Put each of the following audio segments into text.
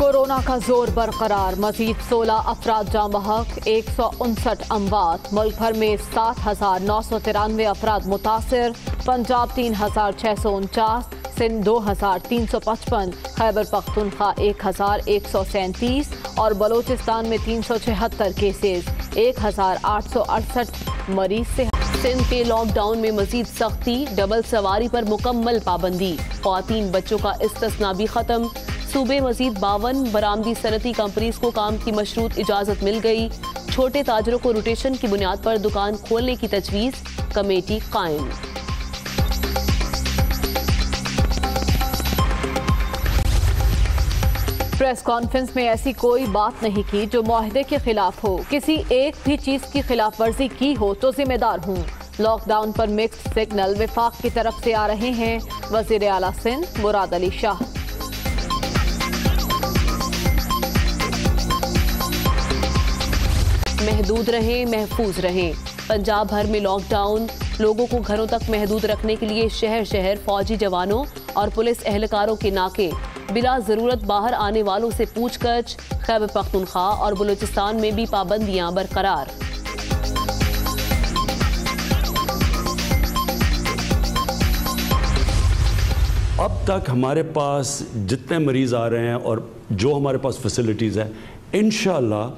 Corona का ज़ोर बरकरार। मजीद 16 अफराद जाम बहक एक सौ उनसठ अमवात। मुल्क भर में सात हज़ार नौ सौ तिरानवे अफराद मुतासर, पंजाब तीन हज़ार छः सौ उनचास, सिंध दो हज़ार तीन सौ पचपन, खैबर पख्तूनख्वा एक हज़ार एक सौ सैंतीस और बलोचिस्तान में तीन सौ छिहत्तर केसेज एक हज़ार आठ सौ अड़सठ मरीज़ से सिंध के लॉकडाउन में मजीद सख्ती, डबल सवारी पर मुकम्मल पाबंदी। खातन बच्चों का इस्तना भी खत्म। सूबे मजीद बावन बरामदी सनती कंपनीज़ को काम की मशरूत इजाज़त मिल गई। छोटे ताजरों को रोटेशन की बुनियाद पर दुकान खोलने की तजवीज़ कमेटी कायम। प्रेस कॉन्फ्रेंस में ऐसी कोई बात नहीं की जो माहदे के खिलाफ हो। किसी एक भी चीज़ की खिलाफ वर्जी की हो तो जिम्मेदार हूँ। लॉकडाउन पर मिक्स्ड सिग्नल विफाक की तरफ़ से आ रहे हैं। वज़ीर अला सिंध, मुराद अली शाह। महदूद रहें, महफूज रहें। पंजाब भर में लॉकडाउन लोगों को घरों तक महदूद रखने के लिए शहर शहर फौजी जवानों और पुलिस एहलकारों के नाके। बिला ज़रूरत बाहर आने वालों से पूछगछ खैबर पख्तूनख्वा और बलूचिस्तान में भी पाबंदियाँ बरकरार। अब तक हमारे पास जितने मरीज़ आ रहे हैं और जो हमारे पास फैसिलिटीज़ हैं इन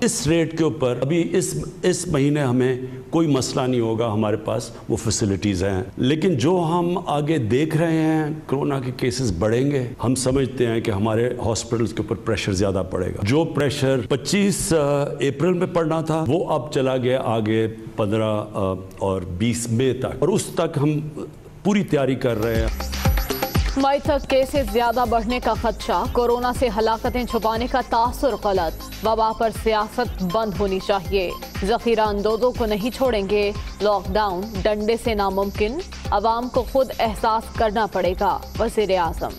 इस रेट के ऊपर, अभी इस इस महीने हमें कोई मसला नहीं होगा हमारे पास, वो फैसिलिटीज़ हैं। लेकिन जो हम आगे देख रहे हैं, कोरोना के केसेस बढ़ेंगे, हम समझते हैं कि हमारे हॉस्पिटल्स के ऊपर प्रेशर ज़्यादा पड़ेगा। जो प्रेशर 25 अप्रैल में पड़ना था, वो अब चला गया आगे 15 और 20 मई तक। और उस तक हम पूरी तैयारी कर रहे हैं। तक केसेस ज़्यादा बढ़ने का खदशा। कोरोना से हलाकतें छुपाने का तासर गलत। वबा पर सियासत बंद होनी चाहिए। जखीरा अंदोजों को नहीं छोड़ेंगे। लॉकडाउन डंडे से नामुमकिन। आवाम को खुद एहसास करना पड़ेगा वज़ीर आज़म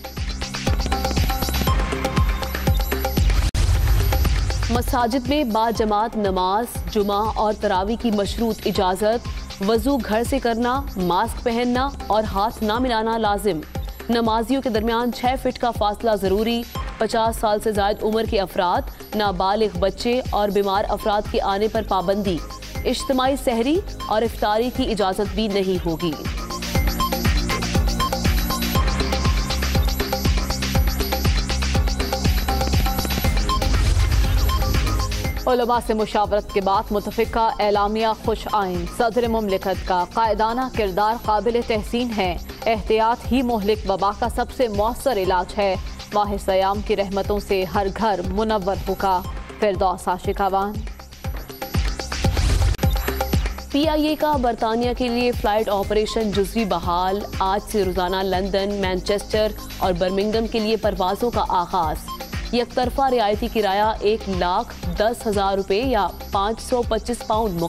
मसाजिद में बाजमात, नमाज़, जुमा और तरावी की मशरूत इजाज़त। वज़ू घर से करना, मास्क पहनना और हाथ ना मिलाना लाजिम। नमाजियों के दरमियान छः फिट का फासला ज़रूरी। पचास साल से जायद उम्र के अफराद, नाबालिग बच्चे और बीमार अफराद के आने पर पाबंदी। इज्तमाही सहरी और इफ्तारी की इजाज़त भी नहीं होगी। से मुशावरत के बाद मुतफ़ा एलामिया खुश आइन। सदर ममलिकत का कायदाना किरदार काबिल तहसीन है। एहतियात ही मोहलिक वबा का सबसे मौसर इलाज है। माह सयाम की रहमतों से हर घर मुनवर होगा। फिरदौस आशिकावान पीआईए का बरतानिया के लिए फ़्लाइट ऑपरेशन जुजवी बहाल। आज से रोज़ाना लंदन, मैनचेस्टर और बर्मिंगम के लिए परवाजों का आगाज़। यकतरफा रियायती किराया एक लाख दस हज़ार रुपये या पाँच सौ पच्चीस पाउंड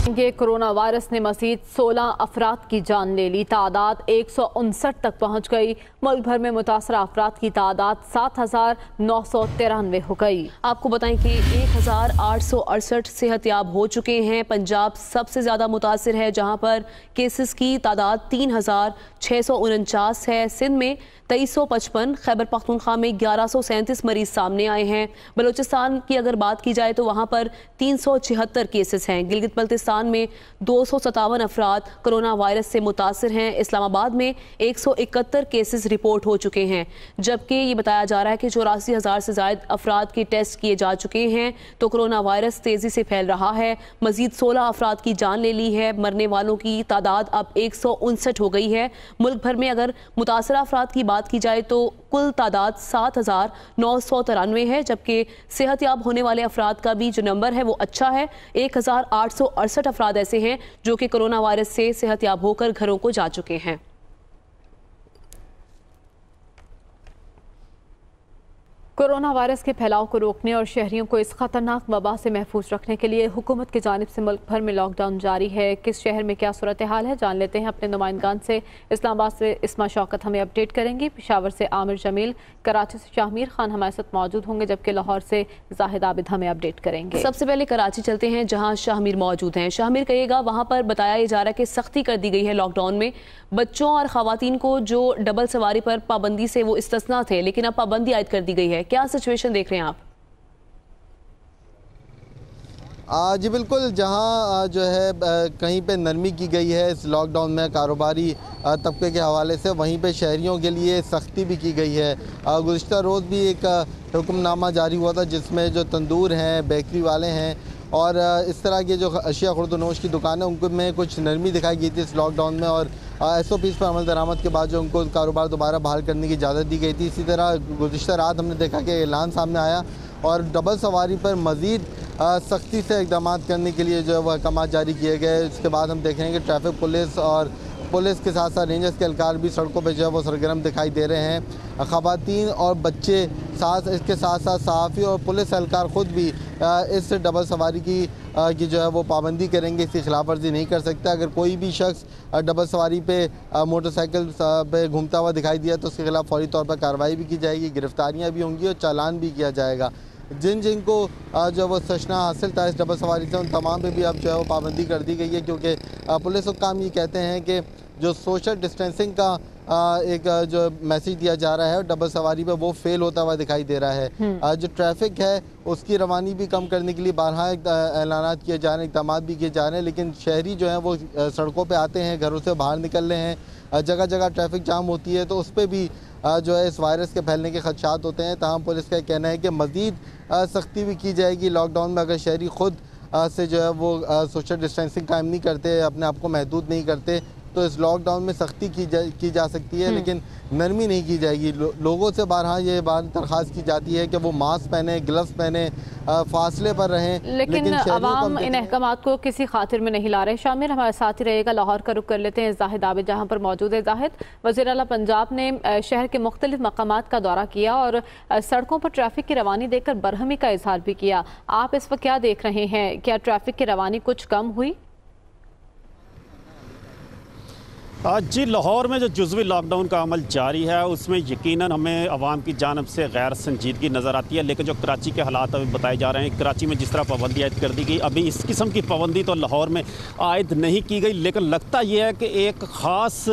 कोरोना वायरस ने मजीद 16 अफराद की जान ले ली। तादाद एक सौ उनसठ तक पहुँच गई। मुल्क भर में मुतासर अफराद की तादाद सात हज़ार नौ सौ तिरानवे हो गई। आपको बताएँ कि एक हज़ार आठ सौ अड़सठ सेहत याब हो चुके हैं। पंजाब सबसे ज़्यादा मुतासर है, जहाँ पर केसेस की तादाद तीन हज़ार छः सौ उनचास है। सिंध में तेईस सौ पचपन, खैबर पख्तूनख्वा में ग्यारह सौ सैंतीस मरीज़ सामने आए हैं। बलूचिस्तान की अगर बात की जाए तो वहाँ पर तीन सौ छिहत्तर केसेस हैं। गिलगित बल्तिस्तान में दो सौ सतावन अफराद कोरोना वायरस से मुतासर हैं। इस्लामाबाद में एक सौ इकहत्तर केसेस रिपोर्ट हो चुके हैं। जबकि ये बताया जा रहा है कि चौरासी हज़ार से जायद अफराद के टेस्ट किए जा चुके हैं तो कोरोना वायरस तेज़ी से फैल रहा है। मजीद सोलह अफराद की जान ले ली है। मरने वालों की तादाद अब एक सौ उनसठ हो गई है। मुल्क भर में अगर मुतासर अफराद की बात की जाए तो कुल तादाद सात हज़ार नौ सौ तिरानवे है, जबकि सेहत याब होने वाले अफराद का भी जो नंबर है वो अच्छा है। एक हज़ार आठ सौ अड़सठ अफराद ऐसे हैं जो कि कोरोना वायरस से सेहतयाब होकर घरों को जा चुके हैं। कोरोना वायरस के फैलाव को रोकने और शहरियों को इस खतरनाक वबा से महफूज रखने के लिए हुकूमत की जानब से मुल्क भर में लॉकडाउन जारी है। किस शहर में क्या सूरत हाल है, जान लेते हैं अपने नुमाइंदान से। इस्लामाबाद से इसमा शौकत हमें अपडेट करेंगी। पिशावर से आमिर जमील, कराची से शाहमीर खान हमारे साथ मौजूद होंगे, जबकि लाहौर से जाहिद आबिद हमें अपडेट करेंगे। सबसे पहले कराची चलते हैं, जहाँ शाहमीर मौजूद हैं। शाहमीर कहिएगा, वहाँ पर बताया जा रहा है कि सख्ती कर दी गई है लॉकडाउन में। बच्चों और खातन को जो डबल सवारी पर पाबंदी से वो इस्तना थे, लेकिन अब पाबंदी आयद कर दी गई है। क्या सिचुएशन देख रहे हैं आप? जी बिल्कुल, जहाँ जो है कहीं पे नरमी की गई है इस लॉकडाउन में, कारोबारी तबके के हवाले से, वहीं पे शहरियों के लिए सख्ती भी की गई है। गुज्त रोज़ भी एक हुक्मनामा जारी हुआ था, जिसमें जो तंदूर हैं, बेकरी वाले हैं, और इस तरह के जो अशिया खुर्दनोश की दुकानें उनको में कुछ नरमी दिखाई गई थी इस लॉकडाउन में, और एस ओ पीज़ पर अमल दरामद के बाद जो उनको कारोबार दोबारा बहाल करने की इजाज़त दी गई थी। इसी तरह गुजशत रात हमने देखा कि ऐलान सामने आया और डबल सवारी पर मज़ीद सख्ती से इकदाम करने के लिए जो है वह अहकाम जारी किए गए। इसके बाद हम देख रहे हैं कि ट्रैफ़िक पुलिस और पुलिस के साथ साथ रेंजर्स के अलकार भी सड़कों पर जो है वो सरगर्म दिखाई दे रहे हैं। ख़वातीन और बच्चे साथ इसके साथ साथ सहाफ़ी और पुलिस एहलकार ख़ुद भी इस डबल सवारी की की जो है वो पाबंदी करेंगे, इसकी खिलाफ वर्जी नहीं कर सकता। अगर कोई भी शख्स डबल सवारी पे मोटरसाइकिल पे घूमता हुआ दिखाई दिया तो उसके खिलाफ फौरी तौर पर कार्रवाई भी की जाएगी, गिरफ्तारियाँ भी होंगी और चालान भी किया जाएगा। जिन जिन को जो वो सचना हासिल था इस डबल सवारी से उन तमाम पे भी अब जो है वो पाबंदी कर दी गई है क्योंकि पुलिस हुकाम ये कहते हैं कि जो सोशल डिस्टेंसिंग का एक जो मैसेज दिया जा रहा है और डबल सवारी पे वो फेल होता हुआ दिखाई दे रहा है हम्म। जो ट्रैफ़िक है उसकी रवानी भी कम करने के लिए बारह ऐलान किए जा रहे हैं इकदाम भी किए जा रहे हैं लेकिन शहरी जो हैं वो सड़कों पे आते हैं घरों से बाहर निकल रहे हैं जगह जगह ट्रैफ़िक जाम होती है तो उस पर भी जो है, इस वायरस के फैलने के खदशात होते हैं। तहम पुलिस का कहना है कि मज़ीद सख्ती भी की जाएगी। लॉकडाउन में अगर शहरी ख़ुद से जो है वो सोशल डिस्टेंसिंग कायम नहीं करते, अपने आप को महदूद नहीं करते तो इस लॉकडाउन में सख्ती की जा की जा सकती है हम्म। लेकिन नरमी नहीं की जाएगी। लो, लोगों से बारहा ये बात दरख्वास्त की जाती है कि वो मास्क पहने ग्लव्स पहने फासले पर रहें लेकिन, लेकिन अवाम इन अहकाम को किसी खातिर में नहीं ला रहे। शामिल हमारे साथ ही रहेगा लाहौर का रुख कर लेते हैं जाहिद आबिद जहाँ पर मौजूद है। जाहिद वजी अला पंजाब ने शहर के मुख्तलिफ़ मकाम का दौरा किया और सड़कों पर ट्रैफ़िक की रवानी देखकर बरहमी का इजहार भी किया। आप इस वक्त क्या देख रहे हैं? क्या ट्रैफ़िक की रवानी कुछ कम हुई? जी लाहौर में जो जुजवी लॉकडाउन का अमल जारी है, उसमें यकीनन हमें आवाम की जानब से गैर संजीदगी नज़र आती है। लेकिन जो कराची के हालात अभी बताए जा रहे हैं, कराची में जिस तरह पाबंदी आयद कर दी गई, अभी इस किस्म की पाबंदी तो लाहौर में आयद नहीं की गई, लेकिन लगता यह है कि एक ख़ास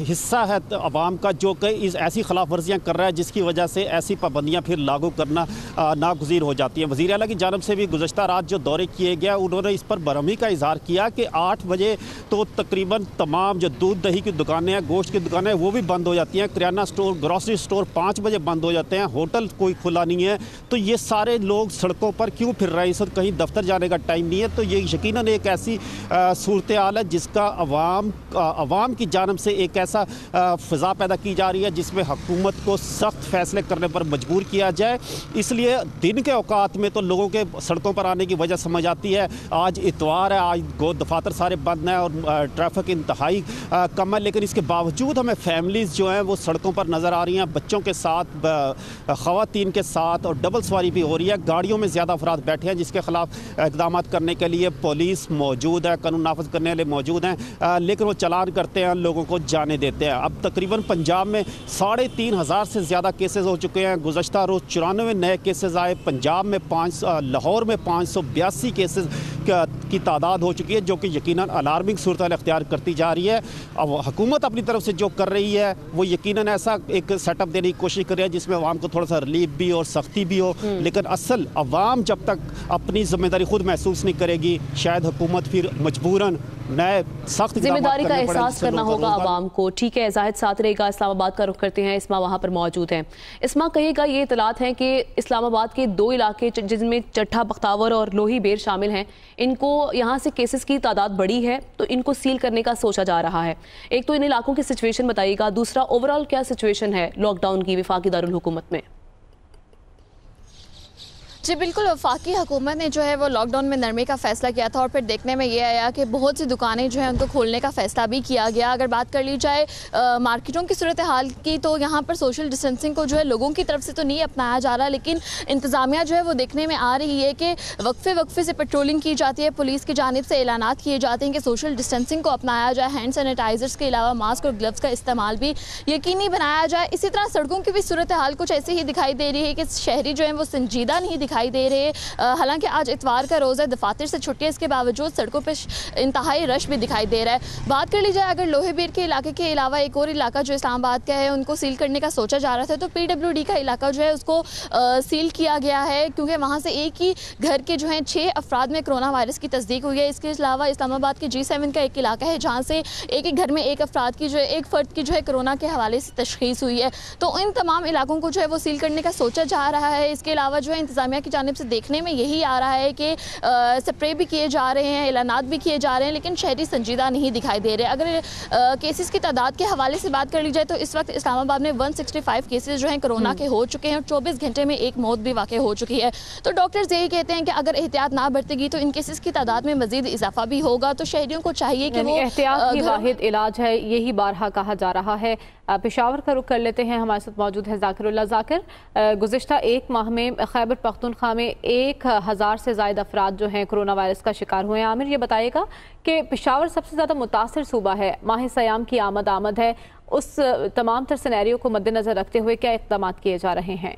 हिस्सा है आवाम का जो कि इस ऐसी खिलाफ वर्जियाँ कर रहा है, जिसकी वजह से ऐसी पाबंदियाँ फिर लागू करना नागजीर हो जाती हैं। वजी अला की जानब से भी गुजशत रात जो दौरे किए गए, उन्होंने इस पर बरहमी का इजहार किया कि आठ बजे तो तकरीबन तमाम जो दूध दही की दुकानें हैं, गोश्त की दुकानें वो भी बंद हो जाती हैं। किराना स्टोर ग्रॉसरी स्टोर पाँच बजे बंद हो जाते हैं। होटल कोई खुला नहीं है। तो ये सारे लोग सड़कों पर क्यों फिर रहे हैं? इस वक्त कहीं दफ्तर जाने का टाइम नहीं है। तो ये यकीन एक ऐसी सूरत हाल है जिसका अवाम अवाम की जानब से एक ऐसा फ़ज़ा पैदा की जा रही है जिसमें हकूमत को सख्त फैसले करने पर मजबूर किया जाए। इसलिए दिन के अवकात में तो लोगों के सड़कों पर आने की वजह समझ आती है। आज इतवार है, आज गो दफातर सारे बंद हैं और ट्रैफ़िक इंतहाई कम है लेकिन इसके बावजूद हमें फैमिलीज़ जो हैं, वो सड़कों पर नज़र आ रही हैं, बच्चों के साथ ख़वान के साथ और डबल सवारी भी हो रही है। गाड़ियों में ज़्यादा अफराद बैठे हैं, जिसके ख़िलाफ़ इकदाम करने के लिए पुलिस मौजूद है, कानून नाफज करने वाले मौजूद हैं। लेकिन वो चलान करते हैं, लोगों को जाने देते हैं। अब तकरीबन पंजाब में साढ़े तीन हज़ार से ज़्यादा केसेज हो चुके हैं, गुजशत रोज़ चौरानवे नए केसेज आए। पंजाब में पाँच लाहौर में पाँच सौ बयासी केसेज की तादाद हो चुकी है जो कि यकीन अलार्मिंग सूरत अख्तियार करती जा रही है अब हुकूमत अपनी तरफ़ से जो कर रही है वो यकीन ऐसा एक सेटअप देने की कोशिश कर रही है जिसमें आवाम को थोड़ा सा रिलीफ भी और सख्ती भी हो हम्म। लेकिन असल अवाम जब तक अपनी ज़िम्मेदारी खुद महसूस नहीं करेगी शायद हुकूमत फिर मजबूरन नए सख्त ज़िम्मेदारी का एहसास करना होगा आवाम को। ठीक है जाहिद साथ रहेगा इस्लामाबाद का रुख करते हैं इसमा वहाँ पर मौजूद हैं। इसमा कहेगा ये इतलात हैं कि इस्लामाबाद के दो इलाके जिनमें चट्ठा बख्तावर और लोही बेर शामिल हैं इनको यहाँ से केसेस की तादाद बढ़ी है तो इनको सील करने का सोचा जा रहा है। एक तो इन इलाकों की सिचुएशन बताइएगा दूसरा ओवरऑल क्या सिचुएशन है लॉकडाउन की विफाकी दारुल हुकूमत में? जी, बिल्कुल, वफाकी हुकूमत ने जो है वो लॉकडाउन में नरमी का फैसला किया था और फिर देखने में ये आया कि बहुत सी दुकानें जो हैं उनको खोलने का फैसला भी किया गया। अगर बात कर ली जाए मार्केटों की सूरत हाल की तो यहाँ पर सोशल डिस्टेंसिंग को जो है लोगों की तरफ़ से तो नहीं अपनाया जा रहा, लेकिन इंतज़ामिया जो है वो देखने में आ रही है कि वक्फे वक्फे से पेट्रोलिंग की जाती है, पुलिस की जानब से ऐलान किए जाते हैं कि सोशल डिस्टेंसिंग को अपनाया जाए हैंड सैनिटाइजर्स के अलावा मास्क और ग्लव्स का इस्तेमाल भी यकीनी बनाया जाए। इसी तरह सड़कों की भी सूरत हाल कुछ ऐसे ही दिखाई दे रही है कि शहरी जो है वो संजीदा नहीं दिखाई दे रहे हालाँकि आज इतवार का रोज़ है, दफातर से छुट्टी इसके बावजूद सड़कों पर इंतहाई रश भी दिखाई दे रहा है। बात कर ली जाए, अगर लोहेबीर के इलाके के अलावा एक और इलाका जो इस्लामाबाद का है, उनको सील करने का सोचा जा रहा था तो पीडब्ल्यूडी का इलाका जो है, उसको सील किया गया है, क्योंकि वहाँ से एक ही घर के जो है छः अफराद में कोरोना वायरस की तस्दीक हुई है। इसके अलावा इस्लामाबाद के जी का एक इलाका है, जहाँ से एक एक घर में एक अफराद की जो है, एक फ़र्द की जो है, कोरोना के हवाले से तशखीस हुई है। तो इन तमाम इलाकों को जो है, वो सील करने का सोचा जा रहा है। इसके अलावा जो है, इंतज़ामिया की जानब से देखने में यही आ रहा है कि स्प्रे भी किए जा रहे हैं ऐलानात भी किए जा रहे हैं लेकिन शहरी संजीदा नहीं दिखाई दे रहे। अगर केसेस की तादाद के हवाले से बात कर ली जाए तो इस वक्त इस्लामाबाद में 165 केसेस जो हैं कोरोना हम्म। के हो चुके हैं और 24 घंटे में एक मौत भी वाक़ हो चुकी है। तो डॉक्टर्स यही कहते हैं कि अगर एहतियात ना बरतेगी तो इन केसेस की तादाद में मजीद इजाफा भी होगा। तो शहरियों को चाहिए कि वो एहतियात वाहिद इलाज है यही बारहा कहा जा रहा है। पेशावर का रुख कर लेते हैं। हमारे साथ मौजूद है जाकिर। जाकिर गुजशत एक माह में खैबर पख्तनख्वा में एक हज़ार से ज़ायद अफराद जो हैं कोरोना वायरस का शिकार हुए हैं। आमिर, ये बताइएगा कि पेशावर सबसे ज़्यादा मुतासर सूबा है, माह सयाम की आमद आमद है। उस तमाम तर सनैरियों को मद्देनज़र रखते हुए क्या इकदाम किए जा रहे हैं?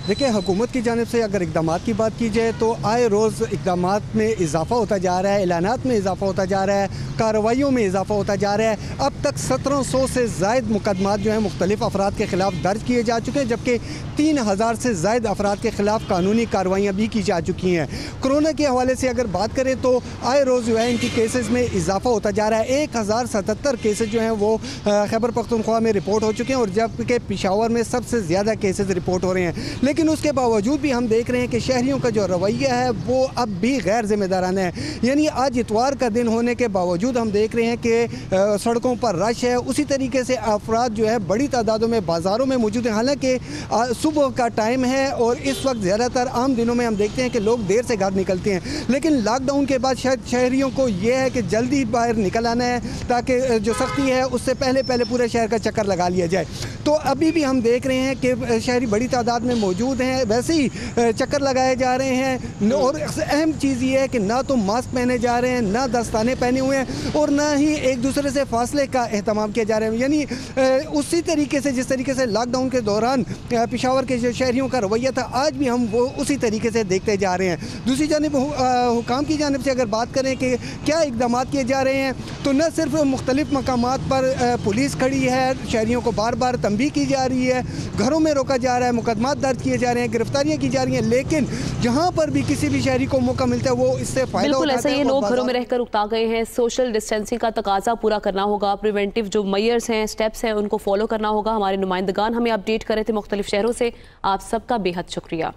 देखिए, हुकूमत की जानब से अगर इकदाम की बात की जाए तो आए रोज़ इकदाम में इजाफा होता जा रहा है, ऐलानात में इजाफा होता जा रहा है, कार्रवाइयों में इजाफा होता जा रहा है। अब तक सत्रह सौ से जायद मुकदमा जो हैं, मुख्तलिफ़ अफराद के ख़िलाफ़ दर्ज किए जा चुके हैं, जबकि तीन हज़ार से जायद अफराद के ख़िलाफ़ कानूनी कार्रवाइयाँ भी की जा चुकी हैं। कोरोना के हवाले से अगर बात करें तो आए रोज़ जो है, इनकी केसेज़ में इजाफा होता जा रहा है। एक हज़ार सतहत्तर केसेज जो हैं, वो खैबर पख्तनख्वा में रिपोर्ट हो चुके हैं, और जबकि पिशावर में सबसे ज़्यादा केसेज रिपोर्ट हो रहे हैं। लेकिन उसके बावजूद भी हम देख रहे हैं कि शहरीों का जो रवैया है, वो अब भी गैर जिम्मेदाराना है। यानी आज इतवार का दिन होने के बावजूद हम देख रहे हैं कि सड़कों पर रश है। उसी तरीके से अफराद जो है, बड़ी तादादों में, बाज़ारों में मौजूद हैं। हालाँकि सुबह का टाइम है और इस वक्त ज़्यादातर आम दिनों में हम देखते हैं कि लोग देर से घर निकलते हैं। लेकिन लॉकडाउन के बाद शायद शहरीों को यह है कि जल्दी बाहर निकल आना है, ताकि जो सख्ती है, उससे पहले पहले पूरे शहर का चक्कर लगा लिया जाए। तो अभी भी हम देख रहे हैं कि शहरी बड़ी तादाद में मौजूद मौजूद हैं, वैसे ही चक्कर लगाए जा रहे हैं। और अहम चीज़ ये है कि ना तो मास्क पहने जा रहे हैं, ना दस्ताने पहने हुए हैं, और ना ही एक दूसरे से फासले का अहतमाम किया जा रहा है। यानी उसी तरीके से, जिस तरीके से लॉकडाउन के दौरान पिशावर के जो शहरीों का रवैया था, आज भी हम वो उसी तरीके से देखते जा रहे हैं। दूसरी जानब हुकाम की जानब से अगर बात करें कि क्या इकदाम किए जा रहे हैं तो न सिर्फ़ मुख्तलिफ़ मकाम पर पुलिस खड़ी है शहरीों को बार बार तंबी की जा रही है, घरों में रोका जा रहा है मुकदमा दर्ज किए जा रहे हैं गिरफ्तारियाँ की जा रही हैं लेकिन जहाँ पर भी किसी भी शहरी को मौका मिलता है वो इससे फ़ायदा बिल्कुल ऐसा ये लोग घरों में रहकर उकता गए हैं। सोशल डिस्टेंसिंग का तकाजा पूरा करना होगा प्रिवेंटिव जो मैयर्स हैं स्टेप्स हैं उनको फॉलो करना होगा। हमारे नुमाइंदगान हमें अपडेट कर रहे थे मुख्तलिफ़ शहरों से। आप सबका बेहद शुक्रिया।